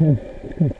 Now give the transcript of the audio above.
Come.